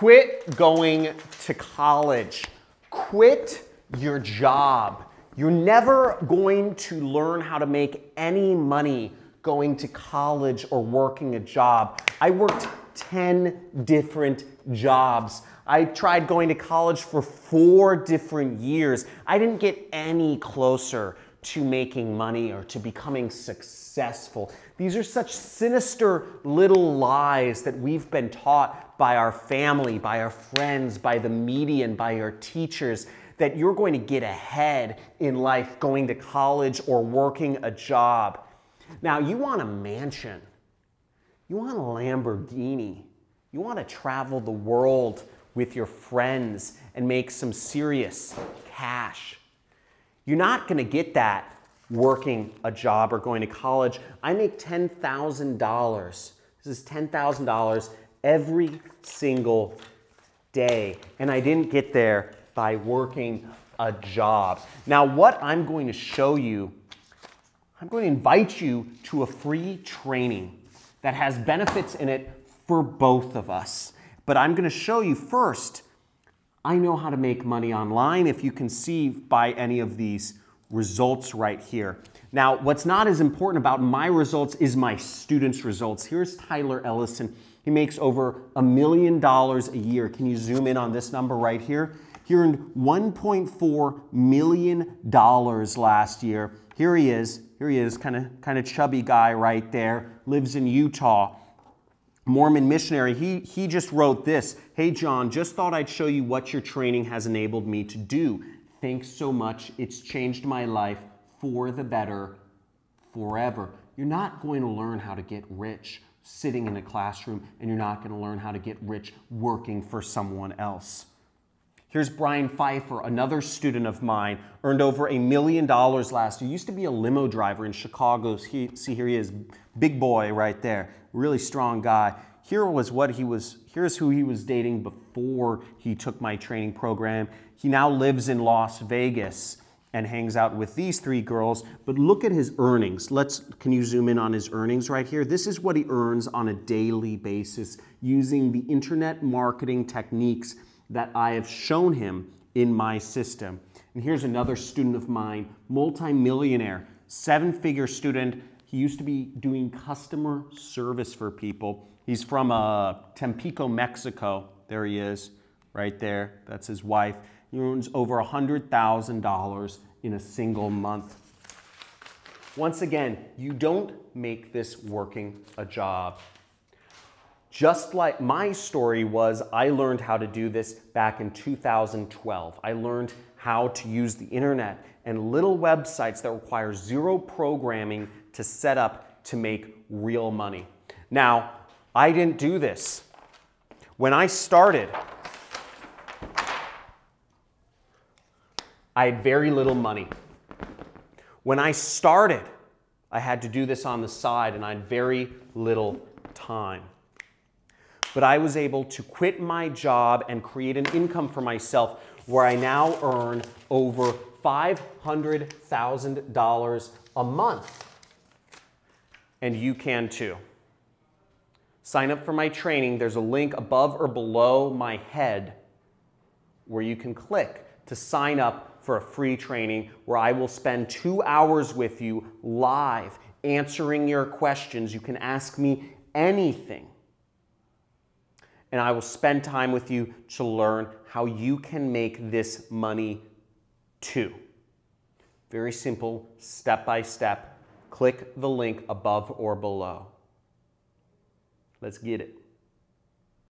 Quit going to college. Quit your job. You're never going to learn how to make any money going to college or working a job. I worked 10 different jobs. I tried going to college for four different years. I didn't get any closer to making money or to becoming successful. These are such sinister little lies that we've been taught by our family, by our friends, by the media, and by our teachers that you're going to get ahead in life going to college or working a job. Now, you want a mansion, you want a Lamborghini, you want to travel the world with your friends and make some serious cash. You're not going to get that working a job or going to college. I make $10,000. This is $10,000 every single day. And I didn't get there by working a job. Now, what I'm going to show you, I'm going to invite you to a free training that has benefits in it for both of us. But I'm going to show you first, I know how to make money online if you can see by any of these results right here. Now, what's not as important about my results is my students' results. Here's Tyler Ellison. He makes over a million dollars a year. Can you zoom in on this number right here? He earned $1.4 million last year. Here he is. Here he is, kind of kind of chubby guy right there. Lives in Utah. Mormon missionary. He he just wrote this. Hey John, just thought I'd show you what your training has enabled me to do. Thanks so much. It's changed my life for the better forever. You're not going to learn how to get rich sitting in a classroom, and you're not going to learn how to get rich working for someone else. Here's Brian Pfeiffer, another student of mine, earned over a million dollars last year. Used to be a limo driver in Chicago. He, see, here he is, big boy right there, really strong guy. Here was what he was, here's who he was dating before he took my training program. He now lives in Las Vegas and hangs out with these three girls. But look at his earnings. Let's, can you zoom in on his earnings right here? This is what he earns on a daily basis using the internet marketing techniques that I have shown him in my system. And here's another student of mine, multimillionaire, seven figure student. He used to be doing customer service for people. He's from uh, Tampico, Mexico. There he is, right there. That's his wife. He earns over $100,000 in a single month. Once again, you don't make this working a job. Just like my story was, I learned how to do this back in 2012. I learned how to use the internet and little websites that require zero programming to set up to make real money. Now, I didn't do this. When I started, I had very little money. When I started, I had to do this on the side and I had very little time but I was able to quit my job and create an income for myself where I now earn over $500,000 a month. And you can too. Sign up for my training. There's a link above or below my head where you can click to sign up for a free training where I will spend two hours with you live answering your questions. You can ask me anything and I will spend time with you to learn how you can make this money too. Very simple, step by step. Click the link above or below. Let's get it.